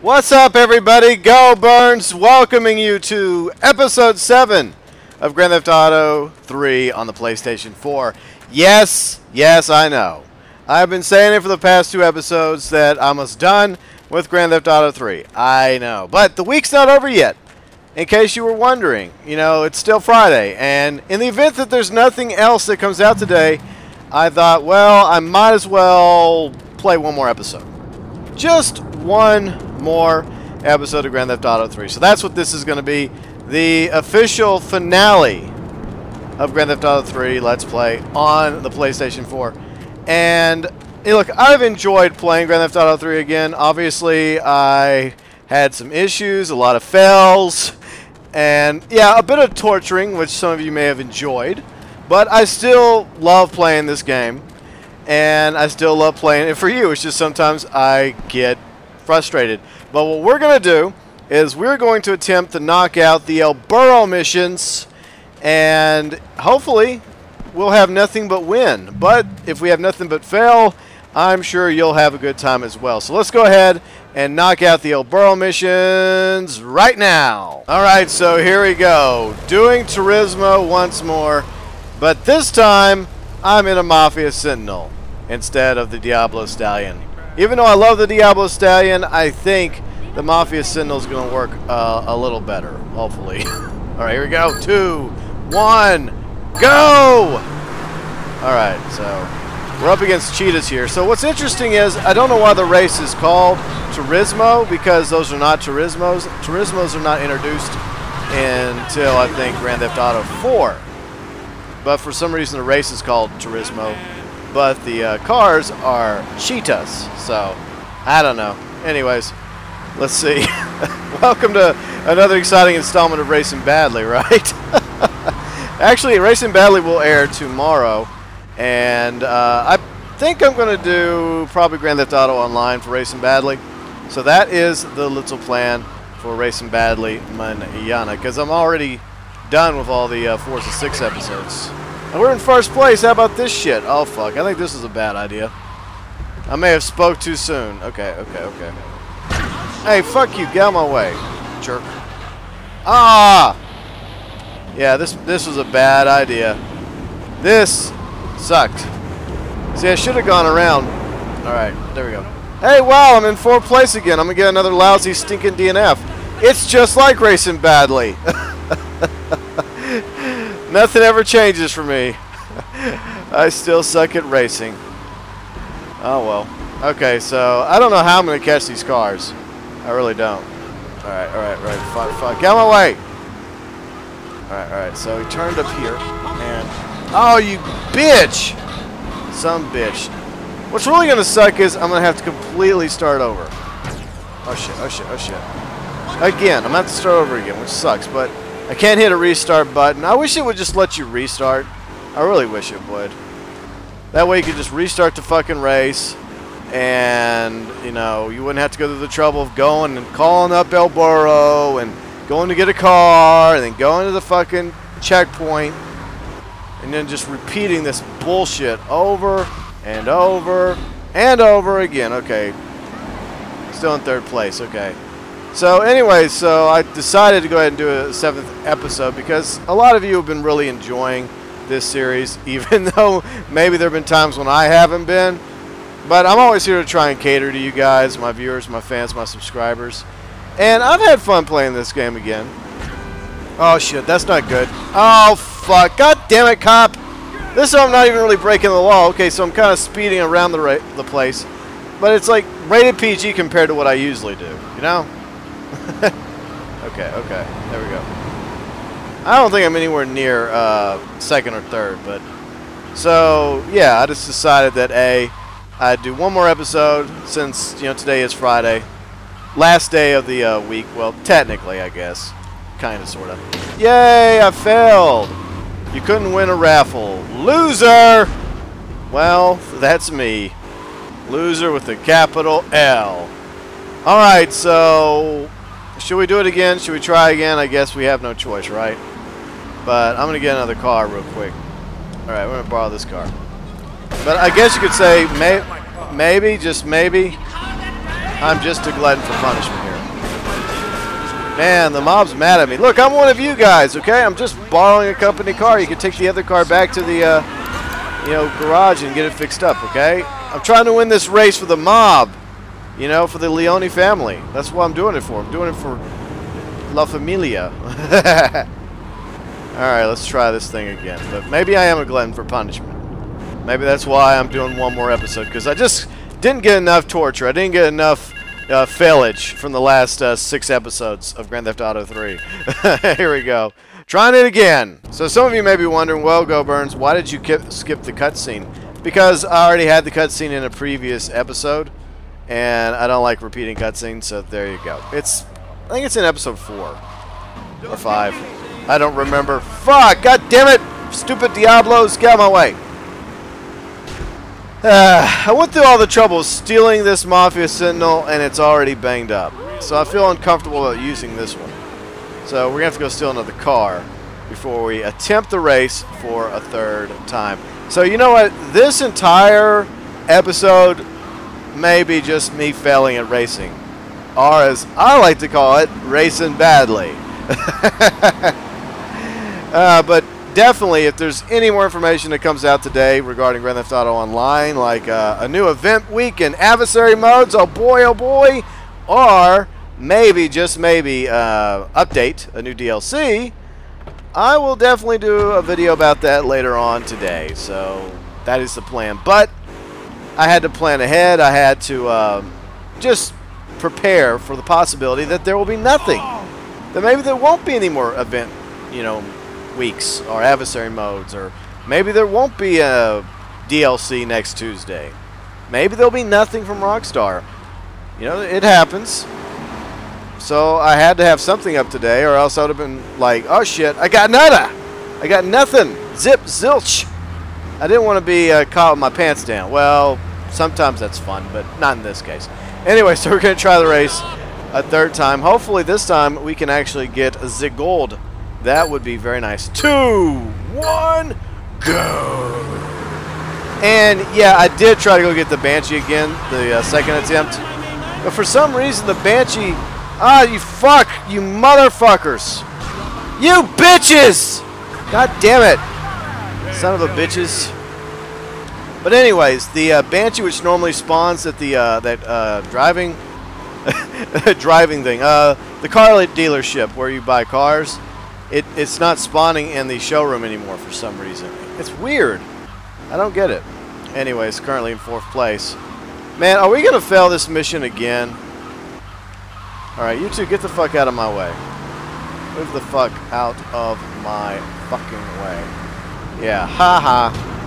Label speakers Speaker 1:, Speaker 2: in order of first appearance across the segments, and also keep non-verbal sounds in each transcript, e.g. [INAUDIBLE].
Speaker 1: What's up, everybody? GeauxBurns, welcoming you to episode 7 of Grand Theft Auto 3 on the PlayStation 4. Yes, yes, I know. I've been saying it for the past two episodes that I'm almost done with Grand Theft Auto 3. I know. But the week's not over yet. In case you were wondering, you know, it's still Friday. And in the event that there's nothing else that comes out today, I thought, well, I might as well play one more episode. Just one more episode of Grand Theft Auto 3. So that's what this is going to be. The official finale of Grand Theft Auto 3 Let's Play on the PlayStation 4. And hey, look, I've enjoyed playing Grand Theft Auto 3 again. Obviously, I had some issues, a lot of fails, and yeah, a bit of torturing, which some of you may have enjoyed. But I still love playing this game, and I still love playing it for you. It's just sometimes I get frustrated. But what we're going to do is we're going to attempt to knock out the El Burro missions, and hopefully we'll have nothing but win. But if we have nothing but fail, I'm sure you'll have a good time as well. So let's go ahead and knock out the El Burro missions right now. All right, so here we go. Doing Turismo once more, but this time I'm in a Mafia Sentinel instead of the Diablo Stallion. Even though I love the Diablo Stallion, I think the Mafia Sentinel is going to work uh, a little better, hopefully. [LAUGHS] All right, here we go. Two, one, go! All right, so we're up against cheetahs here. So what's interesting is, I don't know why the race is called Turismo, because those are not Turismos. Turismos are not introduced until, I think, Grand Theft Auto 4. But for some reason, the race is called Turismo but the uh, cars are cheetahs. So, I don't know. Anyways, let's see. [LAUGHS] Welcome to another exciting installment of Racing Badly, [LAUGHS] right? Actually, Racing Badly will air tomorrow, and uh, I think I'm going to do probably Grand Theft Auto Online for Racing Badly. So that is the little plan for Racing Badly Manana, because I'm already done with all the uh, Forza 6 episodes. And we're in first place. How about this shit? Oh, fuck. I think this is a bad idea. I may have spoke too soon. Okay, okay, okay. Hey, fuck you. Get out my way, jerk. Ah! Yeah, this this was a bad idea. This sucked. See, I should have gone around. Alright, there we go. Hey, wow, I'm in fourth place again. I'm going to get another lousy, stinking DNF. It's just like racing badly. [LAUGHS] Nothing ever changes for me. [LAUGHS] I still suck at racing. Oh well. Okay, so I don't know how I'm going to catch these cars. I really don't. Alright, alright, right. Fuck, fuck. Get out my way! Alright, alright. So he turned up here. And... Oh, you bitch! Some bitch. What's really to suck is I'm to have to completely start over. Oh shit, oh shit, oh shit. Again, I'm to have to start over again, which sucks, but... I can't hit a restart button. I wish it would just let you restart. I really wish it would. That way you could just restart the fucking race and, you know, you wouldn't have to go through the trouble of going and calling up El Burro and going to get a car and then going to the fucking checkpoint and then just repeating this bullshit over and over and over again. Okay. Still in third place. Okay. So anyway, so I decided to go ahead and do a seventh episode because a lot of you have been really enjoying this series, [LAUGHS] even though maybe there have been times when I haven't been. But I'm always here to try and cater to you guys, my viewers, my fans, my subscribers. And I've had fun playing this game again. Oh shit, that's not good. Oh fuck, god damn it, cop! This time I'm not even really breaking the law. Okay, so I'm kind of speeding around the, the place. But it's like rated PG compared to what I usually do, you know? [LAUGHS] okay, okay. There we go. I don't think I'm anywhere near uh, second or third, but... So, yeah, I just decided that, A, I'd do one more episode since, you know, today is Friday. Last day of the uh, week. Well, technically, I guess. Kind of, sort of. Yay, I failed! You couldn't win a raffle. Loser! Well, that's me. Loser with a capital L. Alright, so should we do it again? Should we try again? I guess we have no choice, right? But I'm going to get another car real quick. Alright, we're going to borrow this car. But I guess you could say, may maybe, just maybe, I'm just a glutton for punishment here. Man, the mob's mad at me. Look, I'm one of you guys, okay? I'm just borrowing a company car. You can take the other car back to the, uh, you know, garage and get it fixed up, okay? I'm trying to win this race for the mob. You know, for the Leone family. That's what I'm doing it for. I'm doing it for La Familia. [LAUGHS] Alright, let's try this thing again. But maybe I am a glutton for punishment. Maybe that's why I'm doing one more episode. Because I just didn't get enough torture. I didn't get enough uh, failage from the last uh, six episodes of Grand Theft Auto 3. [LAUGHS] Here we go. Trying it again. So some of you may be wondering, well, GeauxBurns, why did you skip the cutscene? Because I already had the cutscene in a previous episode, and I don't like repeating cutscenes, so there you go. It's, I think it's in episode 4 or 5. I don't remember. Fuck! God damn it! Stupid Diablos, get out my way. Uh, [SIGHS] I went through all the trouble stealing this Mafia Sentinel, and it's already banged up. So I feel uncomfortable about using this one. So we're going to have to go steal another car before we attempt the race for a third time. So you know what? This entire episode may be just me failing at racing. Or as I like to call it, racing badly. [LAUGHS] Uh, but definitely, if there's any more information that comes out today regarding Grand Theft Auto Online, like uh, a new event week and adversary modes, oh boy, oh boy, or maybe, just maybe, uh, update, a new DLC, I will definitely do a video about that later on today. So that is the plan. But I had to plan ahead. I had to um, just prepare for the possibility that there will be nothing. That maybe there won't be any more event, you know, weeks or adversary modes or maybe there won't be a DLC next Tuesday. Maybe there'll be nothing from Rockstar. You know, it happens. So I had to have something up today or else I would have been like, oh shit, I got nada. I got nothing. Zip, zilch. I didn't want to be uh, caught with my pants down. Well, sometimes that's fun, but not in this case. Anyway, [LAUGHS] so we're going to try the race a third time. Hopefully this time we can actually get the gold that would be very nice. Two, one, go. And yeah, I did try to go get the Banshee again, the uh, second attempt. But for some reason, the Banshee. Ah, you fuck! You motherfuckers! You bitches! God damn it! Son of a bitches. But anyways, the uh, Banshee, which normally spawns at the uh, that uh, driving [LAUGHS] driving thing, uh, the car dealership where you buy cars, it, it's not spawning in the showroom anymore for some reason. It's weird. I don't get it. Anyways, currently in fourth place. Man, are we going to fail this mission again? Alright, you two, get the fuck out of my way. Move the fuck out of my fucking way. Yeah, haha. -ha.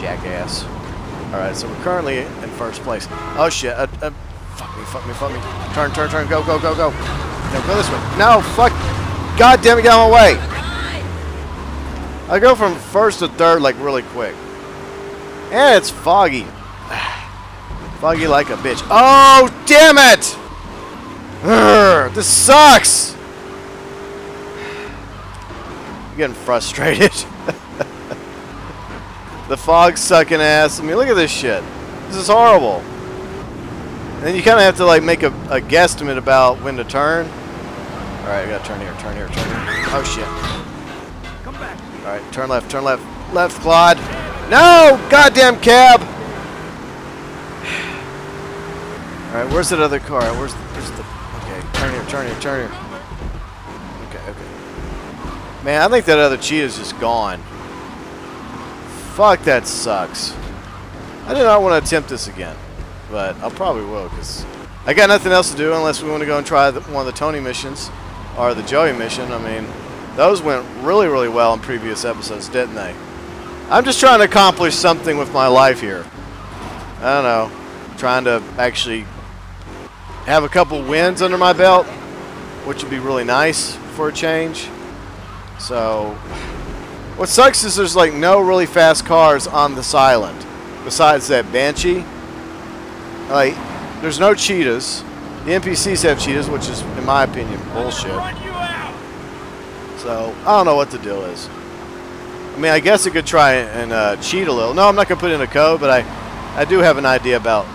Speaker 1: Jackass. Alright, so we're currently in first place. Oh shit. Uh, uh, fuck me, fuck me, fuck me. Turn, turn, turn. Go, go, go, go. No, go this way. No, fuck. God damn it, get out of my way. I go from first to third like really quick. And it's foggy. [SIGHS] foggy like a bitch. Oh, damn it! Urgh, this sucks! [SIGHS] I'm getting frustrated. [LAUGHS] the fog's sucking ass. I mean, look at this shit. This is horrible. And then you kind of have to like make a, a guesstimate about when to turn. Alright, I gotta turn here, turn here, turn here. Oh shit. Come back. Alright, turn left, turn left. Left, Claude. No! Goddamn cab! [SIGHS] Alright, where's that other car? Where's the, where's the... Okay, turn here, turn here, turn here. Okay, okay. Man, I think that other cheetah's just gone. Fuck, that sucks. I do not want to attempt this again. But I probably will, because I got nothing else to do unless we want to go and try the, one of the Tony missions or the Joey mission. I mean, those went really, really well in previous episodes, didn't they? I'm just trying to accomplish something with my life here. I don't know. Trying to actually have a couple wins under my belt, which would be really nice for a change. So, what sucks is there's like no really fast cars on this island besides that Banshee. Like, there's no cheetahs. The NPCs have cheetahs, which is, in my opinion, bullshit. So, I don't know what the deal is. I mean, I guess I could try and uh, cheat a little. No, I'm not going to put in a code, but I, I do have an idea about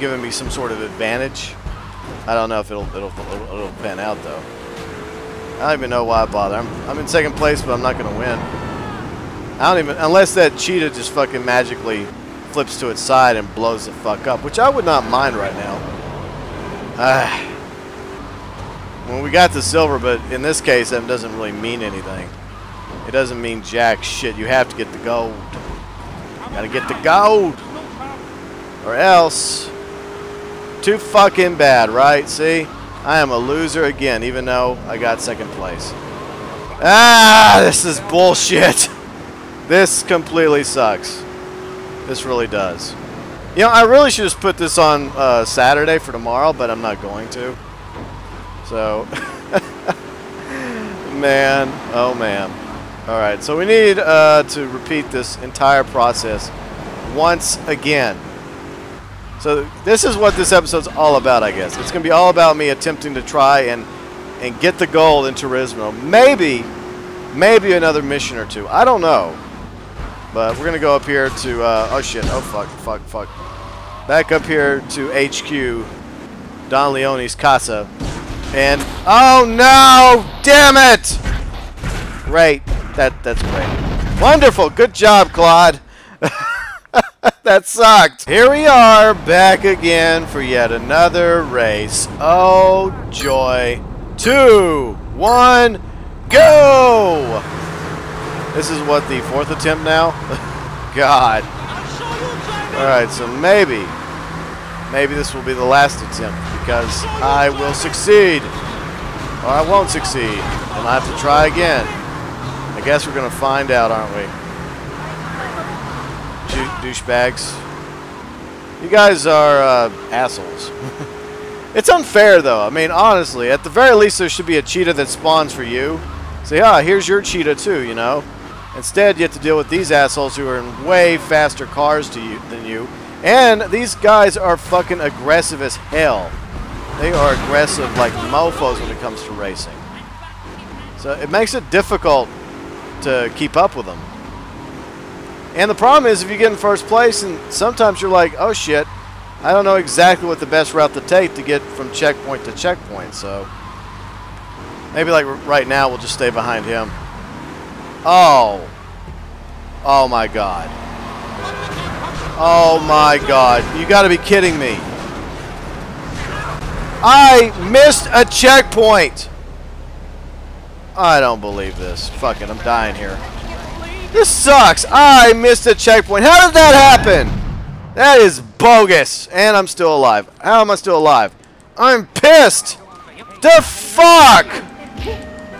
Speaker 1: giving me some sort of advantage. I don't know if it'll, it'll, it'll, it'll pan out, though. I don't even know why I bother. I'm, I'm in second place, but I'm not going to win. I don't even... Unless that cheetah just fucking magically flips to its side and blows the fuck up, which I would not mind right now. Ah. Well, we got the silver, but in this case, that doesn't really mean anything. It doesn't mean jack shit. You have to get the gold. Gotta get the gold. Or else... Too fucking bad, right? See? I am a loser again, even though I got second place. Ah, this is bullshit. [LAUGHS] This completely sucks. This really does. You know, I really should just put this on uh, Saturday for tomorrow, but I'm not going to. So, [LAUGHS] man, oh man. All right, so we need uh, to repeat this entire process once again. So this is what this episode's all about, I guess. It's going to be all about me attempting to try and and get the gold in Turismo. Maybe, maybe another mission or two. I don't know. But we're going to go up here to, uh, oh shit, oh fuck, fuck, fuck. Back up here to HQ, Don Leone's casa. And, oh no, damn it! Great, that, that's great. Wonderful, good job, Claude. [LAUGHS] that sucked. Here we are back again for yet another race. Oh, joy. Two, one, go! This is what, the fourth attempt now? [LAUGHS] God. Alright, so maybe, maybe this will be the last attempt because I will succeed. Or I won't succeed. And I have to try again. I guess we're going to find out, aren't we? douchebags. You guys are uh, assholes. [LAUGHS] it's unfair, though. I mean, honestly, at the very least, there should be a cheetah that spawns for you. Say, ah, here's your cheetah, too, you know? Instead, you have to deal with these assholes who are in way faster cars to you than you. And these guys are fucking aggressive as hell. They are aggressive like mofos when it comes to racing. So it makes it difficult to keep up with them. And the problem is if you get in first place and sometimes you're like, oh shit, I don't know exactly what the best route to take to get from checkpoint to checkpoint. So maybe like right now we'll just stay behind him. Oh. Oh my god. Oh my god. You gotta be kidding me. I missed a checkpoint. I don't believe this. Fuck it, I'm dying here. This sucks. I missed a checkpoint. How did that happen? That is bogus. And I'm still alive. How am I still alive? I'm pissed. The fuck?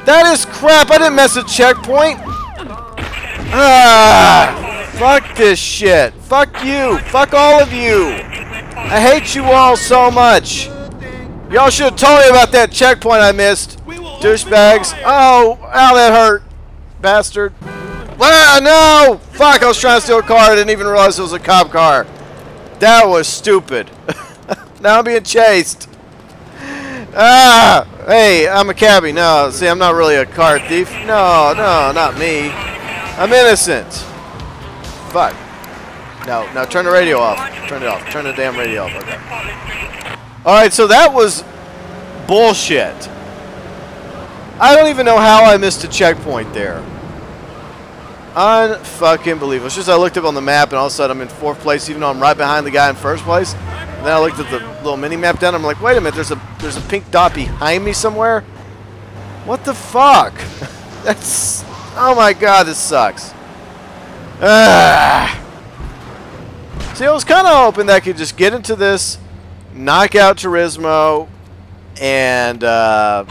Speaker 1: That is crap. I didn't miss a checkpoint. Ah, fuck this shit. Fuck you. Fuck all of you. I hate you all so much. Y'all should have told me about that checkpoint I missed. Douchebags. Oh, ow, that hurt. Bastard. Ah, no! Fuck, I was trying to steal a car. I didn't even realize it was a cop car. That was stupid. [LAUGHS] now I'm being chased. Ah! Hey, I'm a cabbie. No, see, I'm not really a car thief. No, no, not me. I'm innocent. Fuck. No, now turn the radio off. Turn it off. Turn the damn radio off. Okay. Alright, so that was bullshit. I don't even know how I missed a checkpoint there. Unfucking believable. It's just I looked up on the map and all of a sudden I'm in fourth place even though I'm right behind the guy in first place. And then I looked at the little mini map down. I'm like, wait a minute, there's a there's a pink dot behind me somewhere. What the fuck? [LAUGHS] That's oh my god, this sucks. Ah. See, I was kind of hoping that I could just get into this, knock out Turismo, and uh,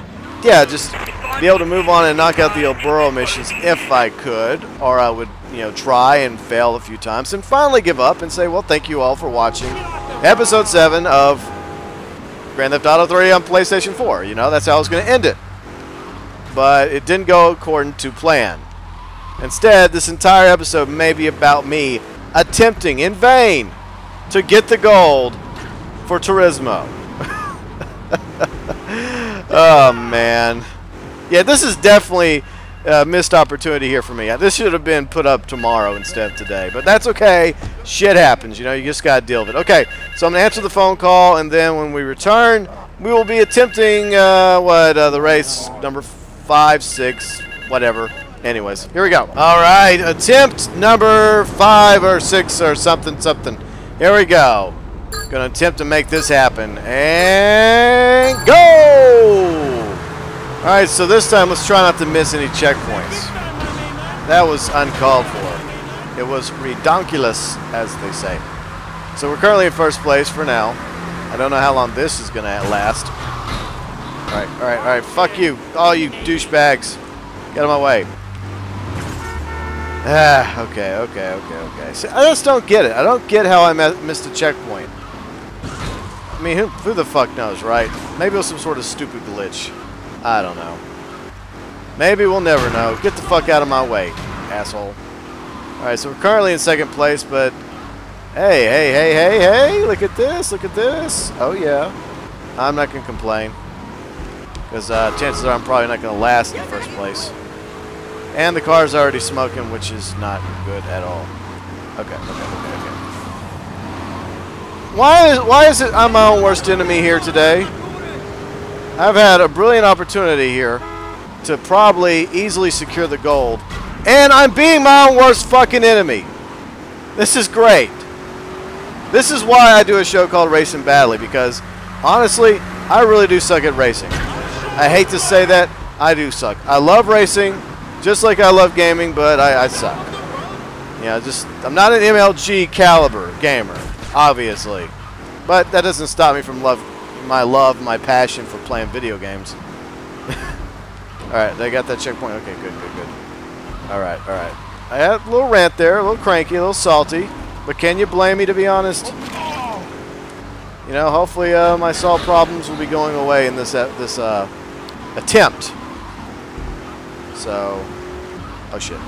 Speaker 1: yeah, just be able to move on and knock out the Burro missions if I could, or I would, you know, try and fail a few times and finally give up and say, well, thank you all for watching episode 7 of Grand Theft Auto 3 on PlayStation 4. You know, that's how I was going to end it. But it didn't go according to plan. Instead, this entire episode may be about me attempting in vain to get the gold for Turismo. [LAUGHS] oh, man. Yeah, this is definitely a missed opportunity here for me. This should have been put up tomorrow instead of today. But that's okay. Shit happens, you know. You just got to deal with it. Okay, so I'm going to answer the phone call, and then when we return, we will be attempting, uh, what, uh, the race number five, six, whatever. Anyways, here we go. All right, attempt number five or six or something, something. Here we go. Gonna attempt to make this happen. And go! All right, so this time let's try not to miss any checkpoints. That was uncalled for. It was redonkulous, as they say. So we're currently in first place for now. I don't know how long this is going to last. All right, all right, all right. Fuck you, all you douchebags. Get out of my way. Ah, okay, okay, okay, okay. I just don't get it. I don't get how I missed a checkpoint. I mean, who, who the fuck knows, right? Maybe it was some sort of stupid glitch. I don't know. Maybe we'll never know. Get the fuck out of my way, asshole. Alright, so we're currently in second place, but... Hey, hey, hey, hey, hey! Look at this, look at this! Oh, yeah. I'm not going to complain. Because uh, chances are I'm probably not going to last in first place. And the car's already smoking, which is not good at all. Okay, okay, okay, okay. Why is, why is it I'm my own worst enemy here today? I've had a brilliant opportunity here to probably easily secure the gold. And I'm being my own worst fucking enemy. This is great. This is why I do a show called Racing Badly, because honestly, I really do suck at racing. I hate to say that, I do suck. I love racing, just like I love gaming, but I, I suck. Yeah, just I'm not an MLG caliber gamer, obviously. But that doesn't stop me from love my love, my passion for playing video games. [LAUGHS] Alright, they got that checkpoint. Okay, good, good, good. Alright, alright. I had a little rant there, a little cranky, a little salty. But can you blame me, to be honest? You know, hopefully uh, my salt problems will be going away in this uh, this uh, attempt. So, oh shit.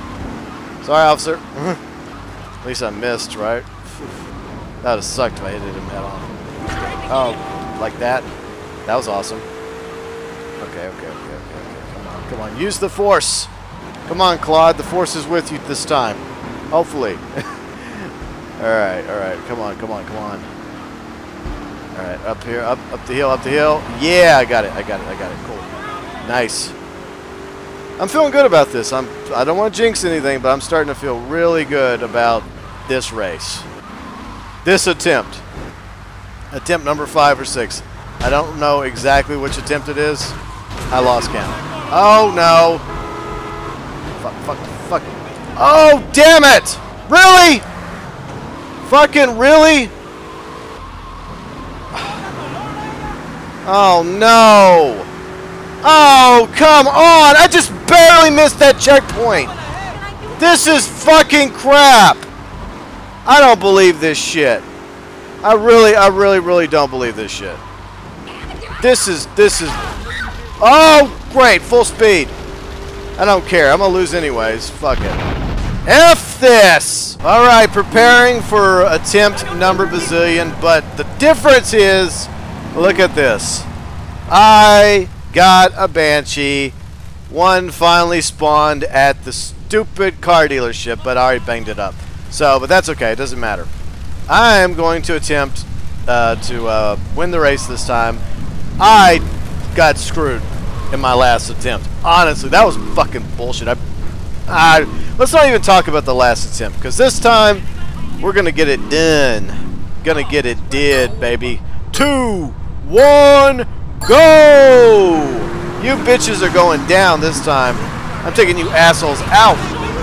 Speaker 1: Sorry, officer. [LAUGHS] At least I missed, right? That would have sucked if I hit him head on. Oh, like that? That was awesome. Okay, okay, okay, okay. Come on, Come on, use the force. Come on, Claude. The force is with you this time. Hopefully. [LAUGHS] all right, all right. Come on, come on, come on. All right, up here, up, up the hill, up the hill. Yeah, I got it. I got it. I got it. Cool. Nice. I'm feeling good about this. I'm. I don't want to jinx anything, but I'm starting to feel really good about this race. This attempt. Attempt number five or six. I don't know exactly which attempt it is. I lost count. Oh, no. Oh, damn it! Really? Fucking really? Oh, no. Oh, come on. I just barely missed that checkpoint. This is fucking crap. I don't believe this shit. I really, I really, really don't believe this shit. This is, this is... Oh, Great, full speed. I don't care. I'm to lose anyways. Fuck it. F this! Alright, preparing for attempt number bazillion, but the difference is, look at this. I got a Banshee. One finally spawned at the stupid car dealership, but I already banged it up. So, but that's okay. It doesn't matter. I am going to attempt uh, to uh, win the race this time. I got screwed in my last attempt. Honestly, that was fucking bullshit. I, Let's not even talk about the last attempt, because this time, we're going to get it done. Gonna get it did, baby. Two, one, go! You bitches are going down this time. I'm taking you assholes out.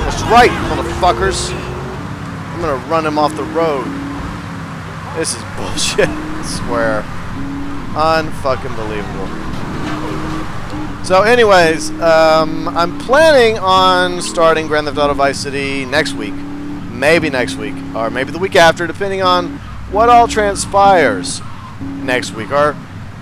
Speaker 1: That's right, motherfuckers. I'm gonna run him off the road. This is bullshit, [LAUGHS] I swear. Unfucking believable. So anyways, um, I'm planning on starting Grand Theft Auto Vice City next week. Maybe next week, or maybe the week after, depending on what all transpires next week, or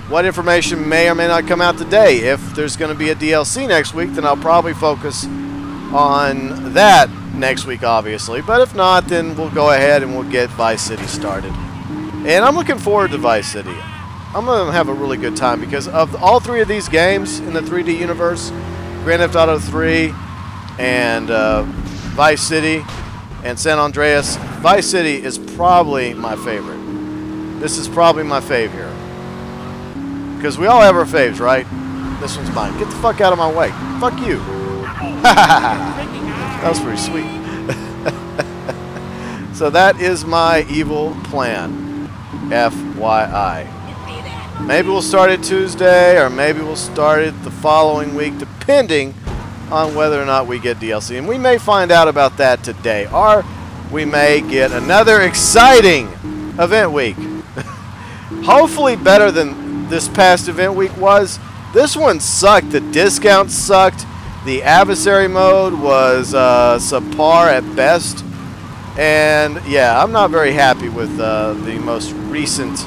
Speaker 1: what information may or may not come out today. If there's going to be a DLC next week, then I'll probably focus on that next week, obviously. But if not, then we'll go ahead and we'll get Vice City started. And I'm looking forward to Vice City. I'm going to have a really good time because of all three of these games in the 3D universe, Grand Theft Auto 3 and uh, Vice City and San Andreas, Vice City is probably my favorite. This is probably my fave here. Because we all have our faves, right? This one's mine. Get the fuck out of my way. Fuck you. [LAUGHS] that was pretty sweet. [LAUGHS] so that is my evil plan. FYI. Maybe we'll start it Tuesday, or maybe we'll start it the following week, depending on whether or not we get DLC. And we may find out about that today, or we may get another exciting event week. [LAUGHS] Hopefully better than this past event week was. This one sucked. The discounts sucked. The adversary mode was uh, subpar at best. And yeah, I'm not very happy with uh, the most recent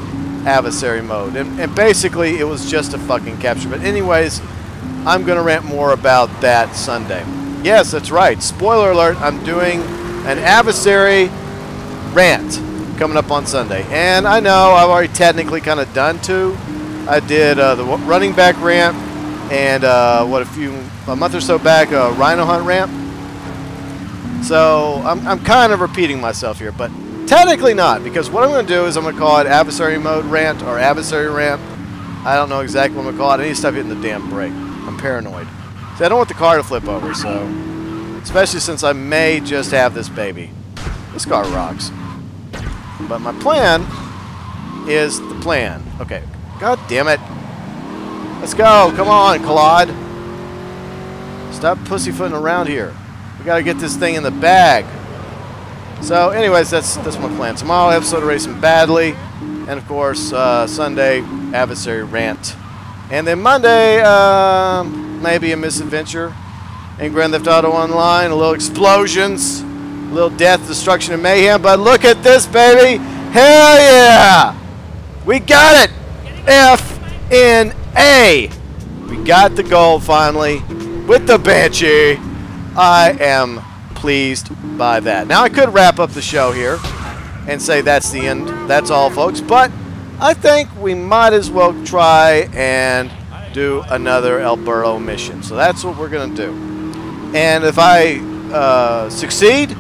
Speaker 1: adversary mode. And, and basically, it was just a fucking capture. But anyways, I'm going to rant more about that Sunday. Yes, that's right. Spoiler alert, I'm doing an adversary rant coming up on Sunday. And I know I've already technically kind of done two. I did uh, the running back rant and uh, what a few a month or so back a rhino hunt rant. So I'm, I'm kind of repeating myself here, but technically not because what I'm going to do is I'm going to call it adversary mode rant or adversary rant. I don't know exactly what I'm going to call it. I need to stop hitting the damn brake. I'm paranoid. See, I don't want the car to flip over, so especially since I may just have this baby. This car rocks. But my plan is the plan. Okay. God damn it. Let's go. Come on, Claude. Stop pussyfooting around here. We gotta get this thing in the bag. So, anyways, that's that's my plan. Tomorrow, episode of Racing Badly. And, of course, uh, Sunday, Adversary Rant. And then Monday, uh, maybe a misadventure in Grand Theft Auto Online. A little explosions. A little death, destruction, and mayhem. But look at this, baby. Hell yeah. We got it. F in A. We got the goal finally with the Banshee. I am pleased by that. Now, I could wrap up the show here and say that's the end. That's all, folks. But I think we might as well try and do another El Burro mission. So that's what we're going to do. And if I uh, succeed,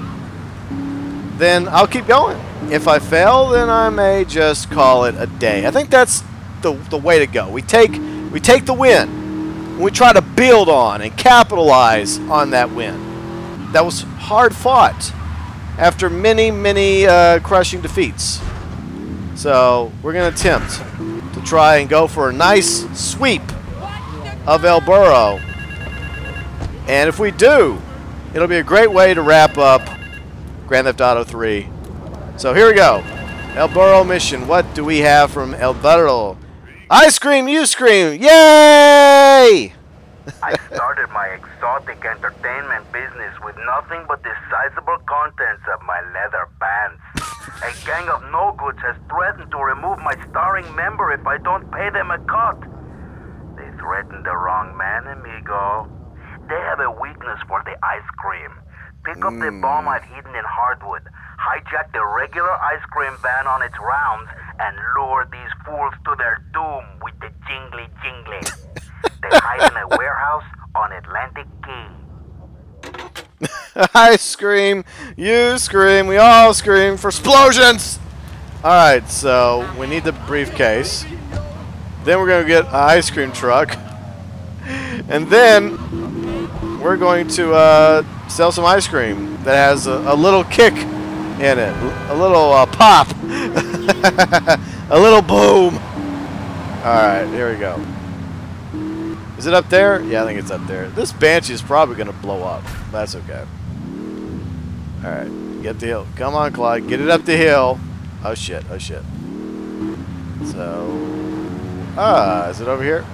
Speaker 1: then I'll keep going. If I fail, then I may just call it a day. I think that's the, the way to go. We take, we take the win, we try to build on and capitalize on that win. That was hard fought after many, many uh, crushing defeats. So we're going to attempt to try and go for a nice sweep of El Burro. And if we do, it'll be a great way to wrap up Grand Theft Auto 3. So here we go. El Burro mission. What do we have from El Burro? I scream, you scream. Yay!
Speaker 2: I started my exotic entertainment business with nothing but the sizable contents of my leather pants. A gang of no-goods has threatened to remove my starring member if I don't pay them a cut. They threatened the wrong man, amigo. They have a weakness for the ice cream. Pick up the hmm. bomb I've hidden in Harwood, hijack the regular ice cream van on its rounds, and lure these fools to their doom with the jingly jingly. [LAUGHS] they hide in a warehouse on Atlantic Quays. [LAUGHS]
Speaker 1: I scream, you scream, we all scream for explosions! Alright, so we need the briefcase. Then we're going to get an ice cream truck. [LAUGHS] And then we're going to uh, sell some ice cream that has a, a little kick in it. A little uh, pop. [LAUGHS] a little boom. Alright, here we go. Is it up there? Yeah, I think it's up there. This Banshee is probably going to blow up. That's okay. Alright, get the hill. Come on, Clyde. Get it up the hill. Oh, shit. Oh, shit. So... Ah, is it over here?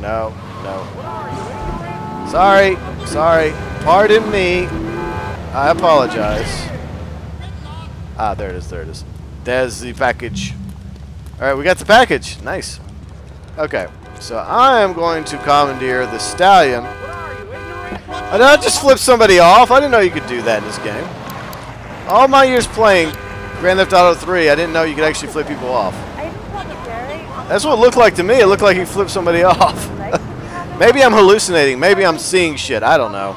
Speaker 1: No, no. Sorry. Sorry. Pardon me. I apologize. Ah, there it is. There it is. There's the package. Alright, we got the package. Nice. Okay. So I am going to commandeer the stallion. I did I just flip somebody off? I didn't know you could do that in this game. All my years playing Grand Theft Auto 3, I didn't know you could actually flip people off. That's what it looked like to me. It looked like he flipped somebody [LAUGHS] off. Maybe I'm hallucinating. Maybe I'm seeing shit. I don't know.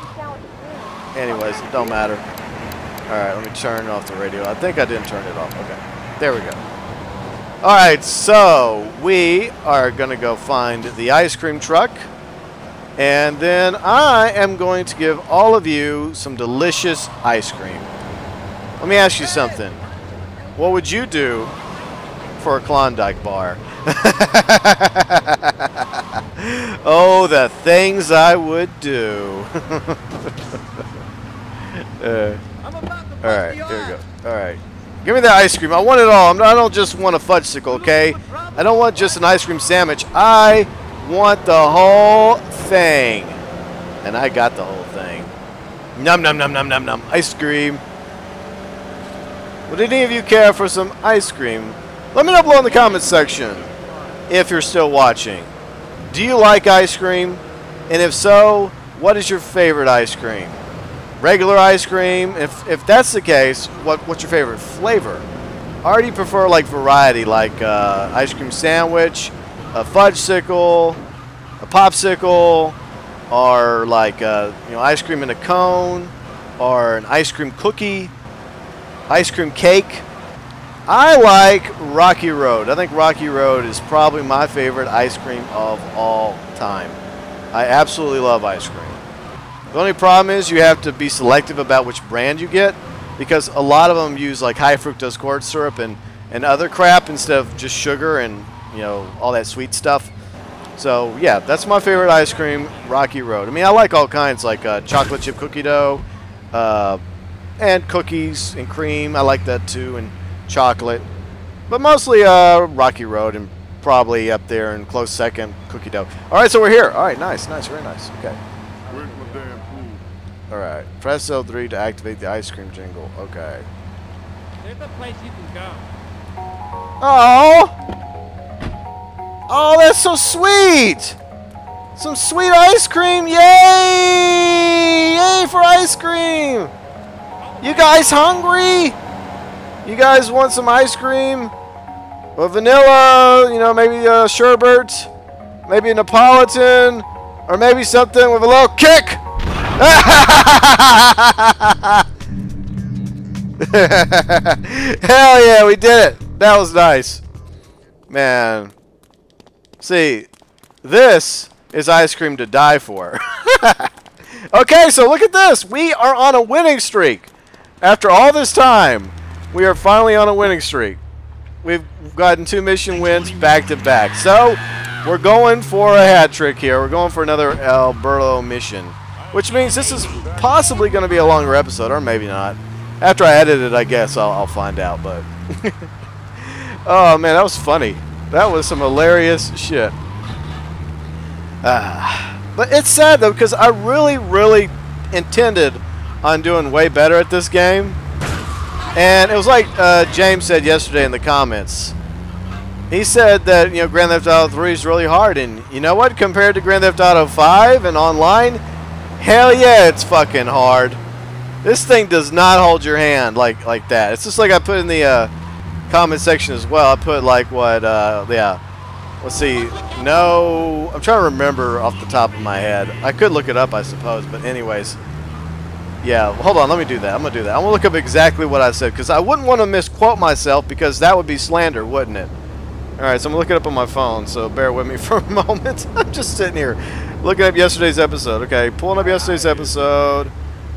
Speaker 1: Anyways, it don't matter. Alright, let me turn off the radio. I think I didn't turn it off. Okay. There we go. Alright, so we are going to go find the ice cream truck. And then I am going to give all of you some delicious ice cream. Let me ask you something. What would you do for a Klondike bar? [LAUGHS] oh, the things I would do. [LAUGHS] uh, all right, here we go. All right. Give me the ice cream. I want it all. I don't just want a fudgesicle, okay? I don't want just an ice cream sandwich. I want the whole thing. And I got the whole thing. Num num num num num num. Ice cream. Would any of you care for some ice cream? Let me know below in the comments section if you're still watching. Do you like ice cream? And if so, what is your favorite ice cream? Regular ice cream? If, if that's the case, what, what's your favorite flavor? Or do you prefer like variety, like uh, ice cream sandwich, a fudge fudgesicle, a popsicle, or like uh, you know ice cream in a cone, or an ice cream cookie, ice cream cake? I like Rocky Road. I think Rocky Road is probably my favorite ice cream of all time. I absolutely love ice cream. The only problem is you have to be selective about which brand you get because a lot of them use like high fructose corn syrup and, and other crap instead of just sugar and you know all that sweet stuff. So yeah, that's my favorite ice cream, Rocky Road. I mean, I like all kinds like uh, chocolate chip cookie dough, uh, and cookies and cream. I like that too, and chocolate, but mostly uh, Rocky Road and probably up there in close second cookie dough. All right, so we're here. All right, nice, nice, very nice. Okay.
Speaker 3: Where's my damn food?
Speaker 1: All right, press L3 to activate the ice cream jingle. Okay.
Speaker 4: There's a place you can go.
Speaker 1: Oh! Oh, that's so sweet! Some sweet ice cream! Yay! Yay for ice cream! You guys hungry? You guys want some ice cream? Well, vanilla, you know, maybe a sherbet, maybe a Neapolitan, or maybe something with a little kick! [LAUGHS] Hell yeah, we did it! That was nice. Man. See, this is ice cream to die for. [LAUGHS] okay, so look at this. We are on a winning streak. After all this time, we are finally on a winning streak. We've gotten two mission wins back to back. So, we're going for a hat trick here. We're going for another El Burro mission. Which means this is possibly going to be a longer episode, or maybe not. After I edit it, I guess I'll, I'll find out, but... [LAUGHS] oh, man, that was funny. That was some hilarious shit. Ah. But it's sad, though, because I really, really intended on doing way better at this game. And it was like uh, James said yesterday in the comments. He said that, you know, Grand Theft Auto 3 is really hard. And you know what? Compared to Grand Theft Auto 5 and online, hell yeah, it's fucking hard. This thing does not hold your hand like like that. It's just like I put in the uh, comment section as well. I put like what, uh, yeah. Let's see. No, I'm trying to remember off the top of my head. I could look it up, I suppose. But anyways, yeah. Hold on. Let me do that. I'm gonna do that. I'm gonna look up exactly what I said because I wouldn't want to misquote myself because that would be slander, wouldn't it? All right. So I'm gonna look it up on my phone. So bear with me [LAUGHS] for a moment. [LAUGHS] I'm just sitting here looking up yesterday's episode. Okay, pulling up yesterday's episode,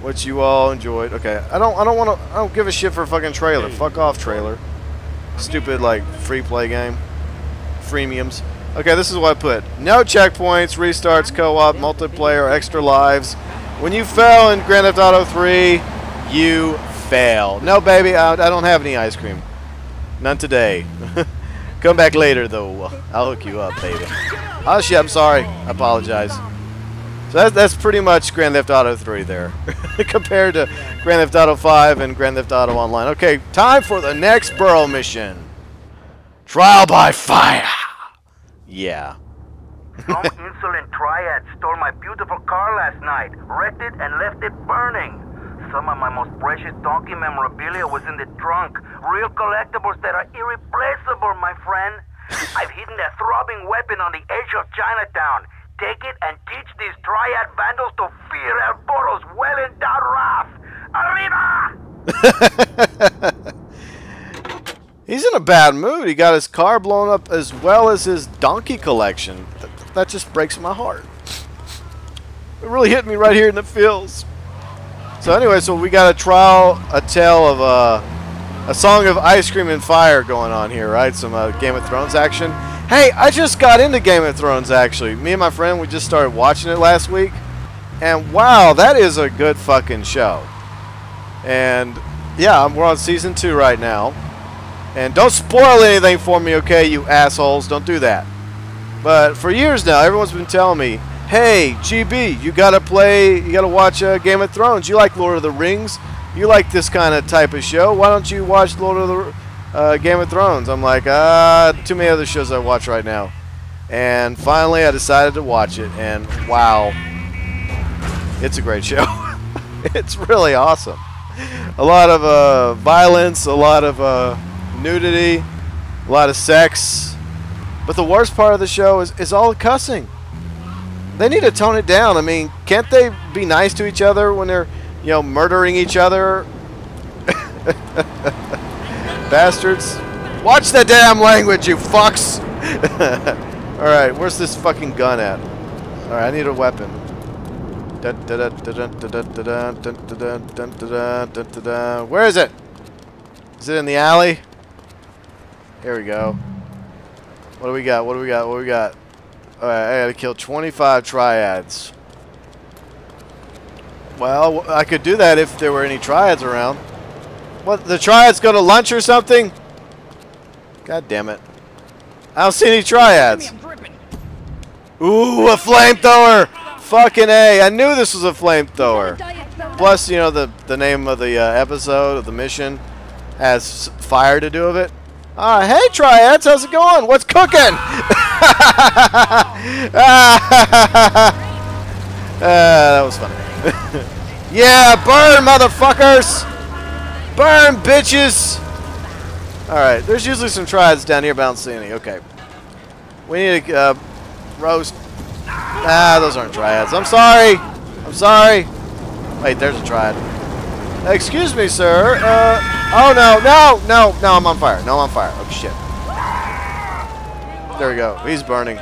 Speaker 1: which you all enjoyed. Okay. I don't. I don't want to. I don't give a shit for a fucking trailer. Fuck off, trailer. Stupid like free play game. Freemiums. Okay, this is what I put. No checkpoints, restarts, co-op, multiplayer, extra lives. When you fail in Grand Theft Auto 3, you fail. No, baby, I, I don't have any ice cream. None today. [LAUGHS] Come back later, though. I'll hook you up, baby. Oh, shit, I'm sorry. I apologize. So that's, that's pretty much Grand Theft Auto 3 there. [LAUGHS] Compared to Grand Theft Auto 5 and Grand Theft Auto Online. Okay, time for the next Burro mission. Trial by fire. Yeah.
Speaker 2: Some insolent triad stole my beautiful car last night, wrecked it, and left it burning. Some of my most precious donkey memorabilia was in the trunk. Real collectibles that are irreplaceable, my friend. I've hidden a throbbing weapon on the edge of Chinatown. Take it and teach these triad vandals to fear El Burro's well-endowed wrath. Arriba! [LAUGHS]
Speaker 1: He's in a bad mood. He got his car blown up as well as his donkey collection. That, that just breaks my heart. It really hit me right here in the feels. So anyway, so we got a trial, a tale of uh, a song of ice cream and fire going on here, right? Some uh, Game of Thrones action. Hey, I just got into Game of Thrones actually. Me and my friend, we just started watching it last week, and wow, that is a good fucking show. And yeah, we're on season two right now. And don't spoil anything for me, okay, you assholes? Don't do that. But for years now, everyone's been telling me, "Hey, GB, you gotta play, you gotta watch uh, Game of Thrones. You like Lord of the Rings? You like this kind of type of show? Why don't you watch Lord of the uh, Game of Thrones?" I'm like, ah, too many other shows I watch right now. And finally, I decided to watch it, and wow, it's a great show. [LAUGHS] it's really awesome. A lot of uh, violence, a lot of uh, nudity, a lot of sex. But the worst part of the show is, is all the cussing. They need to tone it down. I mean, can't they be nice to each other when they're, you know, murdering each other? Bastards. Watch the damn language, you fucks! Alright, where's this fucking gun at? Alright, I need a weapon. Where is it? Is it in the alley? Here we go. What do we got? What do we got? What do we got? Alright, I gotta kill 25 triads. Well, I could do that if there were any triads around. What, the triads go to lunch or something? God damn it. I don't see any triads. Ooh, a flamethrower! Fucking A. I knew this was a flamethrower. Plus, you know, the, the name of the uh, episode, of the mission, has fire to do with it. Uh, hey, Triads, how's it going? What's cooking? [LAUGHS] uh, that was funny. [LAUGHS] yeah, burn, motherfuckers! Burn, bitches! Alright, there's usually some Triads down here, but I don't see any. Okay. We need to uh, roast. Ah, those aren't Triads. I'm sorry! I'm sorry! Wait, there's a Triad. Excuse me, sir. Uh, oh, no, no, no, no, I'm on fire. No, I'm on fire. Oh, shit. There we go. He's burning.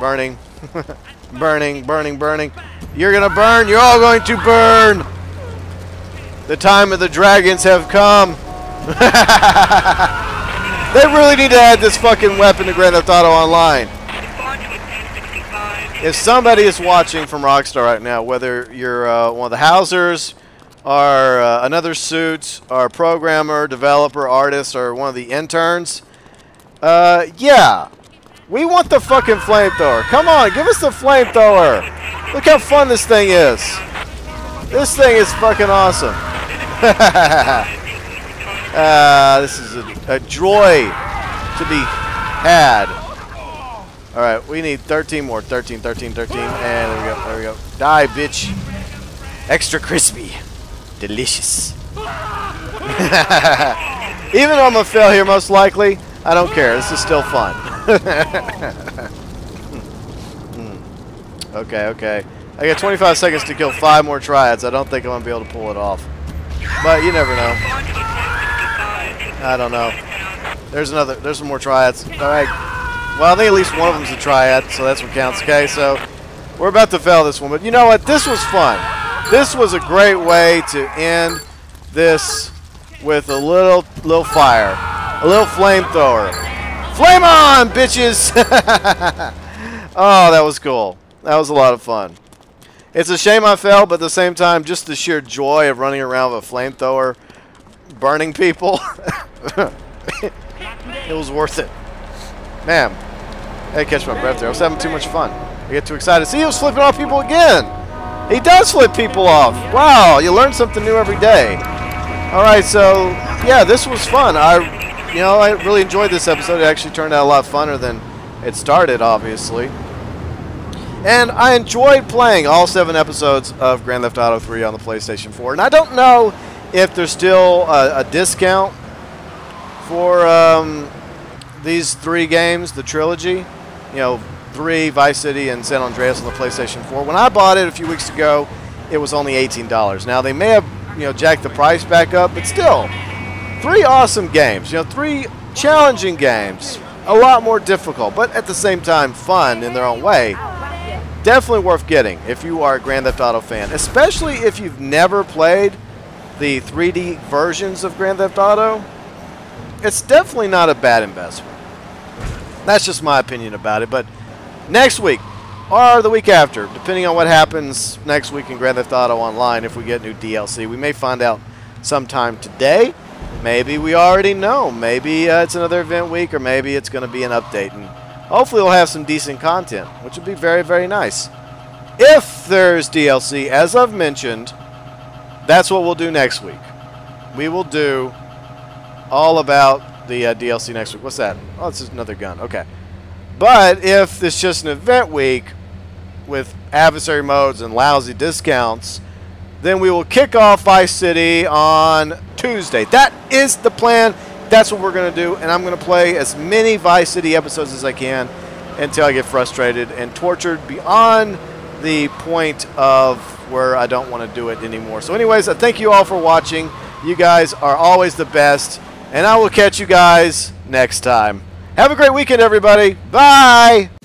Speaker 1: Burning. [LAUGHS] burning, burning, burning. You're going to burn. You're all going to burn. The time of the dragons have come. [LAUGHS] they really need to add this fucking weapon to Grand Theft Auto Online. If somebody is watching from Rockstar right now, whether you're uh, one of the Housers, or uh, another suit, or programmer, developer, artist, or one of the interns, uh, yeah, we want the fucking flamethrower. Come on, give us the flamethrower. Look how fun this thing is. This thing is fucking awesome. [LAUGHS] uh, this is a, a joy to be had. All right, we need 13 more. 13, 13, 13. And there we go. There we go. Die, bitch. Extra crispy. Delicious. [LAUGHS] Even though I'm to fail here most likely, I don't care. This is still fun. [LAUGHS] okay, okay. I got 25 seconds to kill five more triads. I don't think I'm going to be able to pull it off. But you never know. I don't know. There's another. There's some more triads. All right. Well, I think at least one of them's a triad, so that's what counts. Okay, so we're about to fail this one. But you know what? This was fun. This was a great way to end this with a little little fire. A little flamethrower. Flame on, bitches! [LAUGHS] oh, that was cool. That was a lot of fun. It's a shame I fell, but at the same time, just the sheer joy of running around with a flamethrower, burning people, [LAUGHS] it was worth it. Man, I catch my breath there. I was having too much fun. I get too excited. See, he was flipping off people again. He does flip people off. Wow, you learn something new every day. All right, so yeah, this was fun. I, you know, I really enjoyed this episode. It actually turned out a lot funner than it started, obviously. And I enjoyed playing all seven episodes of Grand Theft Auto 3 on the PlayStation 4. And I don't know if there's still a, a discount for um, these three games, the trilogy. You know, 3, Vice City, and San Andreas on the PlayStation 4. When I bought it a few weeks ago, it was only $18. Now, they may have, you know, jacked the price back up, but still, three awesome games. You know, three challenging games. A lot more difficult, but at the same time, fun in their own way. definitely worth getting if you are a Grand Theft Auto fan, especially if you've never played the 3D versions of Grand Theft Auto. It's definitely not a bad investment. That's just my opinion about it. But next week, or the week after, depending on what happens next week in Grand Theft Auto Online, if we get new DLC, we may find out sometime today. Maybe we already know. Maybe uh, it's another event week, or maybe it's going to be an update. And hopefully, we'll have some decent content, which would be very, very nice. If there's DLC, as I've mentioned, that's what we'll do next week. We will do all about the uh, DLC next week. What's that? Oh, it's another gun. Okay. But if it's just an event week with adversary modes and lousy discounts, then we will kick off Vice City on Tuesday. That is the plan. That's what we're going to do. And I'm going to play as many Vice City episodes as I can until I get frustrated and tortured beyond the point of where I don't want to do it anymore. So anyways, I thank you all for watching. You guys are always the best. And I will catch you guys next time. Have a great weekend, everybody. Bye.